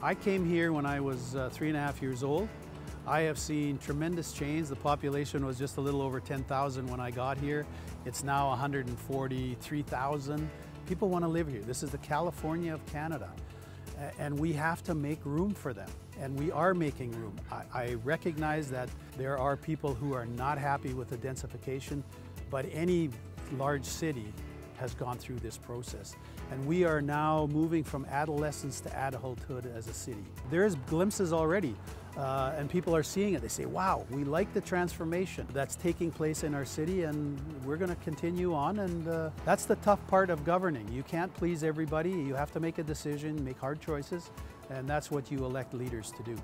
I came here when I was uh, three and a half years old. I have seen tremendous change. The population was just a little over 10,000 when I got here. It's now 143,000. People want to live here. This is the California of Canada. And we have to make room for them. And we are making room. I, I recognize that there are people who are not happy with the densification, but any large city has gone through this process. And we are now moving from adolescence to adulthood as a city. There's glimpses already, uh, and people are seeing it. They say, wow, we like the transformation that's taking place in our city, and we're going to continue on. And uh, that's the tough part of governing. You can't please everybody. You have to make a decision, make hard choices, and that's what you elect leaders to do.